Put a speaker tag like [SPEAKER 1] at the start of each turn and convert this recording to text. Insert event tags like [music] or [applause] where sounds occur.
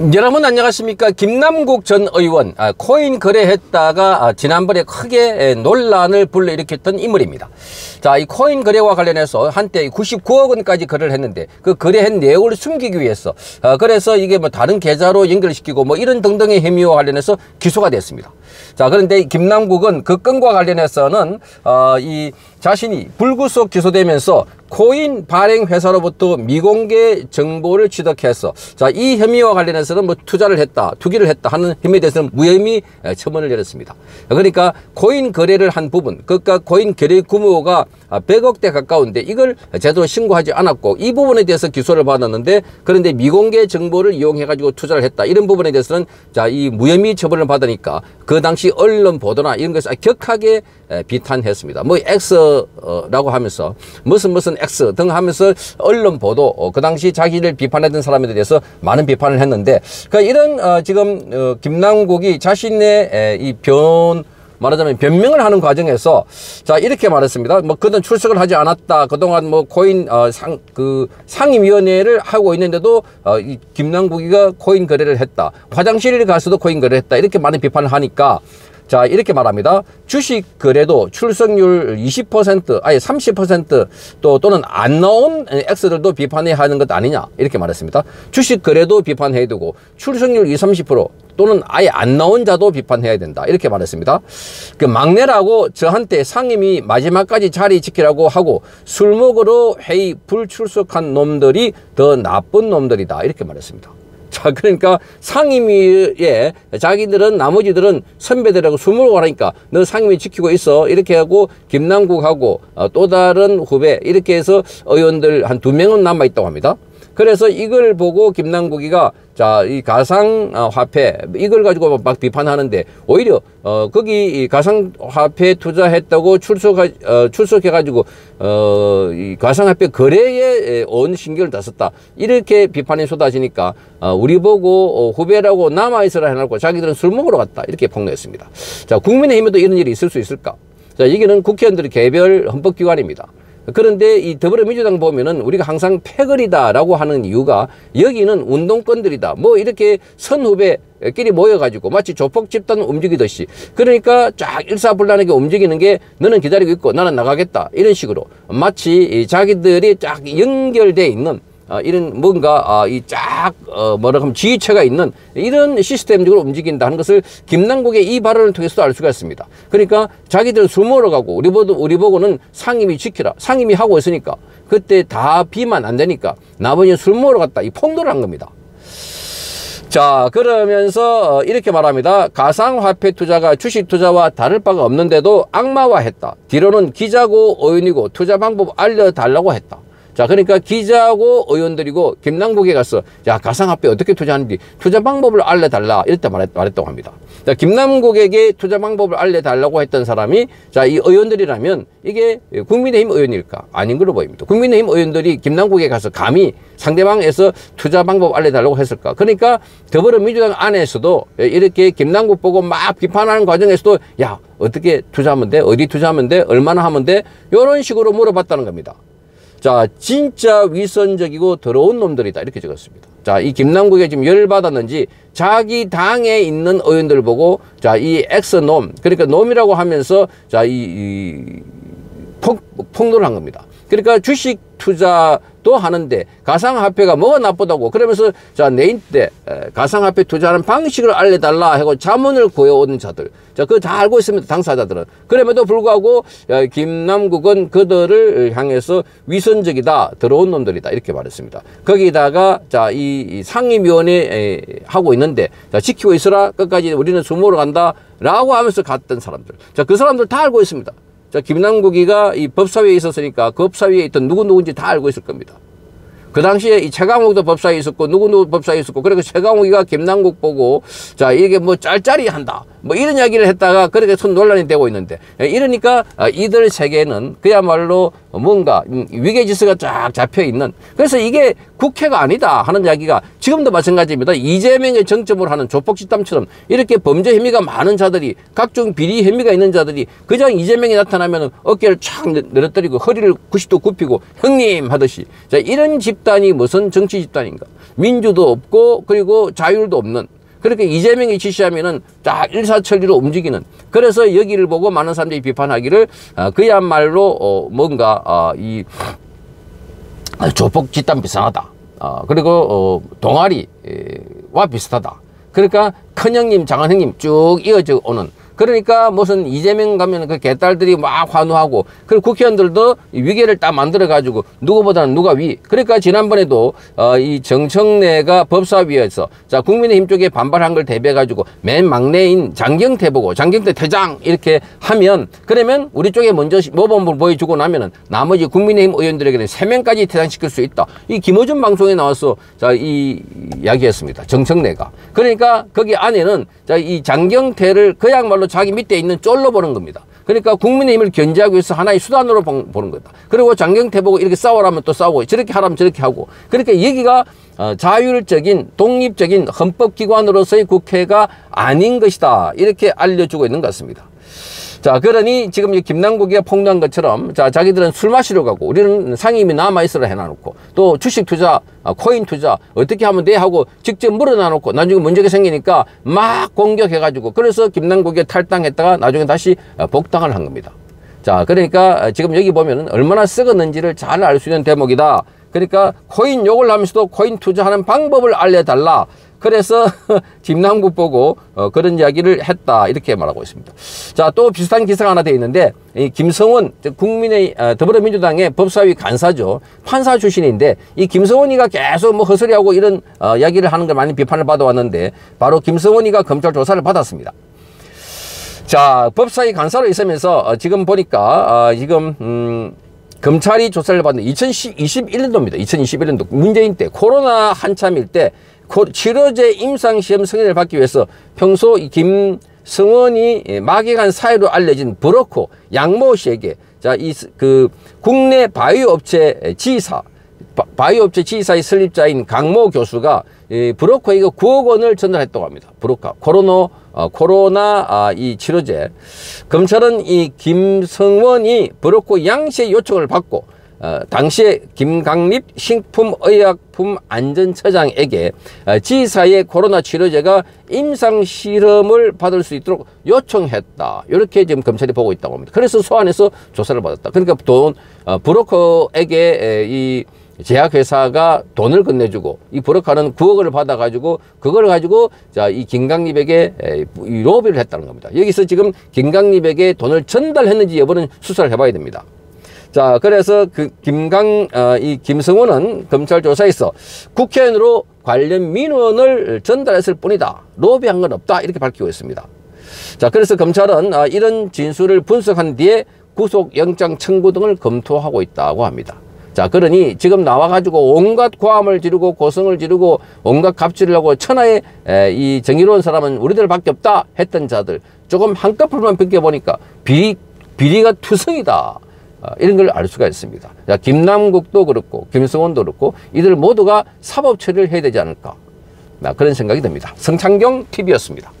[SPEAKER 1] 여러분 안녕하십니까? 김남국 전 의원 아, 코인 거래했다가 아, 지난번에 크게 논란을 불러일으켰던 인물입니다 자 이 코인 거래와 관련해서 한때 99억 원까지 거래를 했는데 그 거래한 내용을 숨기기 위해서 아, 그래서 이게 뭐 다른 계좌로 연결시키고 뭐 이런 등등의 혐의와 관련해서 기소가 됐습니다. 자 그런데 김남국은 그 건과 관련해서는 어, 이 자신이 불구속 기소되면서 코인 발행 회사로부터 미공개 정보를 취득해서 자 이 혐의와 관련해서는 뭐 투자를 했다 투기를 했다 하는 혐의에 대해서는 무혐의 처분을 내렸습니다. 그러니까 코인 거래를 한 부분 그러니까 코인 거래 규모가 100억대 가까운데 이걸 제대로 신고하지 않았고 이 부분에 대해서 기소를 받았는데 그런데 미공개 정보를 이용해 가지고 투자를 했다. 이런 부분에 대해서는 자 이 무혐의 처분을 받으니까 그 당시 언론 보도나 이런 것을 격하게 비탄했습니다. 뭐 X라고 하면서 무슨 무슨 X 등 하면서 언론 보도 어, 그 당시 자기를 비판했던 사람에 대해서 많은 비판을 했는데 그 이런 어, 지금 어, 김남국이 자신의 이 변 말하자면 변명을 하는 과정에서 자 이렇게 말했습니다. 뭐 그는 출석을 하지 않았다. 그동안 뭐 코인 어, 상 그 상임위원회를 하고 있는데도 어, 이 김남국이가 코인 거래를 했다. 화장실에 가서도 코인 거래를 했다. 이렇게 많은 비판을 하니까 자 이렇게 말합니다. 주식 거래도 출석률 20% 아예 30%또 또는 안 나온 X들도 비판해야 하는 것 아니냐 이렇게 말했습니다. 주식 거래도 비판해야 되고 출석률 20, 30% 또는 아예 안 나온 자도 비판해야 된다 이렇게 말했습니다. 그 막내라고 저한테 상임위 마지막까지 자리 지키라고 하고 술 먹으러 회의 불출석한 놈들이 더 나쁜 놈들이다 이렇게 말했습니다. 자, 그러니까 상임위에 자기들은 나머지들은 선배들하고 숨으로 가라니까 너 상임위 지키고 있어. 이렇게 하고 김남국하고 어, 또 다른 후배 이렇게 해서 의원들 한 두 명은 남아 있다고 합니다. 그래서 이걸 보고 김남국이가 자, 이 가상 화폐 이걸 가지고 막 비판하는데 오히려 어 거기 이 가상 화폐 투자했다고 출석 어, 출석해 가지고 어이 가상 화폐 거래에 온 신경을 다 썼다. 이렇게 비판이 쏟아지니까 어, 우리 보고 어, 후배라고 남아 있으라 해 놓고 자기들은 술 먹으러 갔다. 이렇게 폭로했습니다. 자, 국민의힘에도 이런 일이 있을 수 있을까? 자, 이게는 국회의원들의 개별 헌법기관입니다. 그런데 이 더불어민주당 보면은 우리가 항상 패거리다라고 하는 이유가 여기는 운동권들이다. 뭐 이렇게 선후배 끼리 모여가지고 마치 조폭 집단 움직이듯이 그러니까 쫙 일사불란하게 움직이는 게 너는 기다리고 있고 나는 나가겠다 이런 식으로 마치 자기들이 쫙 연결돼 있는 어, 이런 뭔가 어, 이쫙 어, 뭐라 하면 지휘체가 있는 이런 시스템적으로 움직인다 는 것을 김남국의 이 발언을 통해서도 알 수가 있습니다. 그러니까 자기들 숨어러 가고 우리 보고 우리 보고는 상임위 지키라 상임위 하고 있으니까 그때 다 비만 안 되니까 나머지는 술 먹으러 갔다 이 폭로를 한 겁니다. 자 그러면서 어, 이렇게 말합니다. 가상화폐 투자가 주식 투자와 다를 바가 없는데도 악마화했다. 뒤로는 기자고 의원이고 투자 방법 알려달라고 했다. 자, 그러니까 기자하고 의원들이고 김남국에 가서 야, 가상화폐 어떻게 투자하는지 투자 방법을 알려달라. 이렇게 말했, 말했다고 합니다. 자, 김남국에게 투자 방법을 알려달라고 했던 사람이 자, 이 의원들이라면 이게 국민의힘 의원일까? 아닌 걸로 보입니다. 국민의힘 의원들이 김남국에 가서 감히 상대방에서 투자 방법 알려달라고 했을까? 그러니까 더불어민주당 안에서도 이렇게 김남국 보고 막 비판하는 과정에서도 야, 어떻게 투자하면 돼? 어디 투자하면 돼? 얼마나 하면 돼? 이런 식으로 물어봤다는 겁니다. 자, 진짜 위선적이고 더러운 놈들이다. 이렇게 적었습니다. 자, 이 김남국에 지금 열받았는지 자기 당에 있는 의원들 보고 자, 이 엑스놈, 그러니까 놈이라고 하면서 자, 이, 이 폭, 폭로를 한 겁니다. 그러니까 주식 투자도 하는데 가상화폐가 뭐가 나쁘다고? 그러면서 자 내인 때 가상화폐 투자하는 방식을 알려달라 하고 자문을 구해오는 자들. 자 그거 다 알고 있습니다 당사자들은. 그럼에도 불구하고 김남국은 그들을 향해서 위선적이다 들어온 놈들이다 이렇게 말했습니다. 거기다가 자이 상임위원회 하고 있는데 자 지키고 있으라 끝까지 우리는 수모로 간다 라고 하면서 갔던 사람들. 자 그 사람들 다 알고 있습니다 자, 김남국이가 이 법사위에 있었으니까 그 법사위에 있던 누구누구인지 다 알고 있을 겁니다. 그 당시에 이 최강욱도 법사위에 있었고 누구누구 법사위에 있었고 그래서 최강욱이가 김남국 보고 자 이게 뭐 짤짤이 한다 뭐 이런 이야기를 했다가 그렇게 손 논란이 되고 있는데 예, 이러니까 어, 이들 세계는 그야말로 뭔가 음, 위계 질서가 쫙 잡혀 있는 그래서 이게 국회가 아니다 하는 이야기가 지금도 마찬가지입니다. 이재명의 정점으로 하는 조폭 집단처럼 이렇게 범죄 혐의가 많은 자들이 각종 비리 혐의가 있는 자들이 그냥 이재명이 나타나면 어깨를 촥 늘어뜨리고 허리를 90도 굽히고 형님 하듯이 자 이런 집단이 무슨 정치 집단인가 민주도 없고 그리고 자율도 없는 그렇게 이재명이 지시하면은 딱 일사천리로 움직이는 그래서 여기를 보고 많은 사람들이 비판하기를 어, 그야말로 어, 뭔가 어, 이 조폭 집단 비슷하다. 어, 그리고 어, 동아리와 비슷하다. 그러니까 큰형님, 장한형님 쭉 이어져 오는 그러니까 무슨 이재명 가면 그 개딸들이 막 환호하고 그리고 국회의원들도 위계를 딱 만들어 가지고 누구보다는 누가 위. 그러니까 지난번에도 어, 이 정청래가 법사위에서 자 국민의힘 쪽에 반발한 걸 대비해 가지고 맨 막내인 장경태 보고 장경태 퇴장 이렇게 하면 그러면 우리 쪽에 먼저 모범을 보여주고 나면은 나머지 국민의힘 의원들에게는 세 명까지 퇴장시킬 수 있다. 이 김어준 방송에 나와서 자이 이야기했습니다. 정청래가. 그러니까 거기 안에는 자이 장경태를 그야말로 자기 밑에 있는 쫄로 보는 겁니다. 그러니까 국민의힘을 견제하기 위해서 하나의 수단으로 보는 거다. 그리고 장경태 보고 이렇게 싸우라면 또 싸우고 저렇게 하라면 저렇게 하고 그러니까 여기가 어, 자율적인 독립적인 헌법기관으로서의 국회가 아닌 것이다. 이렇게 알려주고 있는 것 같습니다. 자, 그러니 지금 김남국이가 폭로한 것처럼 자, 자기들은 술 마시러 가고 우리는 상임이 남아있으라 해놔놓고 또 주식 투자, 아, 코인 투자 어떻게 하면 돼 하고 직접 물어놔놓고 나중에 문제가 생기니까 막 공격해가지고 그래서 김남국이 탈당했다가 나중에 다시 어, 복당을 한 겁니다. 자, 그러니까 지금 여기 보면은 얼마나 썩었는지를 잘 알 수 있는 대목이다. 그러니까 코인 욕을 하면서도 코인 투자하는 방법을 알려달라. 그래서 [laughs] 김남국 보고 어, 그런 이야기를 했다 이렇게 말하고 있습니다. 자 또 비슷한 기사가 하나 되어 있는데 이 김성원 국민의 어, 더불어민주당의 법사위 간사죠 판사 출신인데 이 김성원이가 계속 뭐 헛소리하고 이런 어, 이야기를 하는 걸 많이 비판을 받아왔는데 바로 김성원이가 검찰 조사를 받았습니다. 자 법사위 간사로 있으면서 어, 지금 보니까 어, 지금 음, 검찰이 조사를 받는 2021년도입니다. 2021년도 문재인 때 코로나 한참일 때 치료제 임상시험 승인을 받기 위해서 평소 김성원이 막이간 사회로 알려진 브로커 양모 씨에게 자, 이, 그, 국내 바이오 업체 지사, 바이오업체 지사의 설립자인 강모 교수가 이 브로커에게 9억 원을 전달했다고 합니다. 브로커. 코로나, 어, 코로나, 아, 이 치료제. 검찰은 이 김성원이 브로커 양씨의 요청을 받고 어, 당시에 김강립 식품의약품안전처장에게 어, 지사의 코로나 치료제가 임상 실험을 받을 수 있도록 요청했다. 이렇게 지금 검찰이 보고 있다고 합니다. 그래서 소환해서 조사를 받았다. 그러니까 돈 어, 브로커에게 에, 이 제약회사가 돈을 건네주고 이 브로커는 9억을 받아가지고 그걸 가지고 자이 김강립에게 로비를 했다는 겁니다. 여기서 지금 김강립에게 돈을 전달했는지 여부는 수사를 해봐야 됩니다. 자, 그래서 그 김강, 어, 이 김성호는 검찰 조사에서 국회의원으로 관련 민원을 전달했을 뿐이다. 로비한 건 없다. 이렇게 밝히고 있습니다. 자, 그래서 검찰은 어, 이런 진술을 분석한 뒤에 구속영장 청구 등을 검토하고 있다고 합니다. 자, 그러니 지금 나와가지고 온갖 고함을 지르고 고성을 지르고 온갖 갑질을 하고 천하의 에, 이 정의로운 사람은 우리들밖에 없다 했던 자들 조금 한꺼풀만 벗겨보니까 비리, 비리가 투성이다. 어, 이런 걸 알 수가 있습니다. 자, 김남국도 그렇고 김성원도 그렇고 이들 모두가 사법 처리를 해야 되지 않을까 그런 생각이 듭니다. 성창경 TV였습니다.